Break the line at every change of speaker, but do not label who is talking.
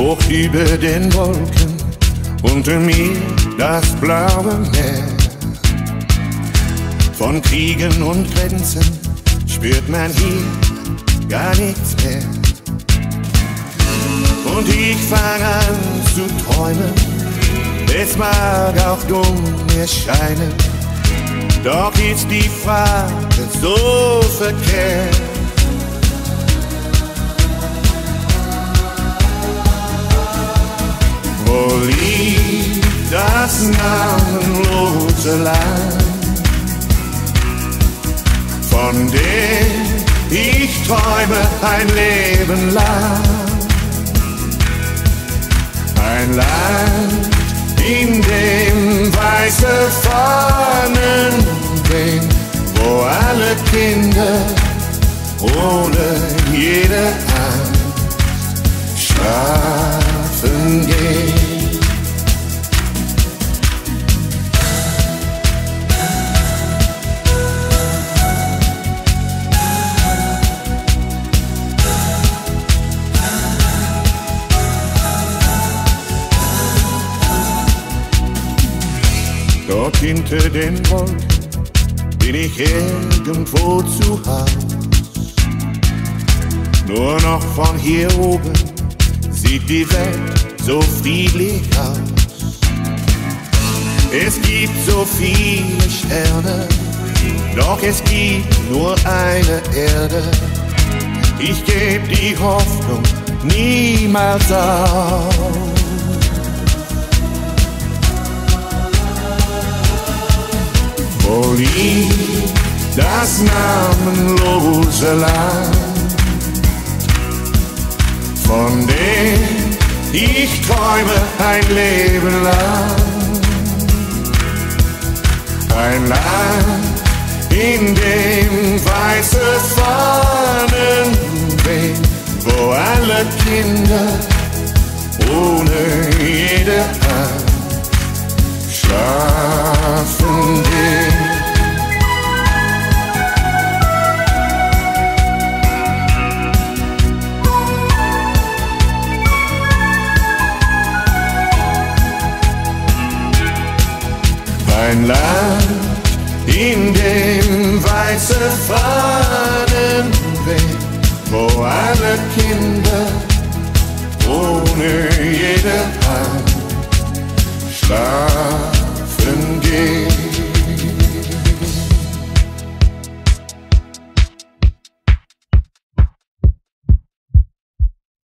hoch über den Wolken, unter mir das blaue Meer. Von Kriegen und Grenzen spürt man hier gar nichts mehr. Und ich fang an zu träumen, es mag auch dumm erscheinen, doch ist die Frage so verkehrt. Das namenlose Land, von dem ich träume ein Leben lang? Ein Land, in dem weiße Fahnen wehen, wo alle Kinder ohne jede Angst schlafen gehen. Dort hinter den Wolken bin ich irgendwo zu Haus. Nur noch von hier oben sieht die Welt so friedlich aus. Es gibt so viele Sterne, doch es gibt nur eine Erde. Ich geb die Hoffnung niemals auf. Wo liegt das namenlose Land, von dem ich träume ein Leben lang? Ein Land, in dem weiße Fahnen wehen, wo alle Kinder ohne jede Angst schlafen Ein Land, in dem weiße Fahnen wehen, wo alle Kinder